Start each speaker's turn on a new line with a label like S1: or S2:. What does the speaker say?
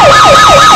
S1: Oh, my God.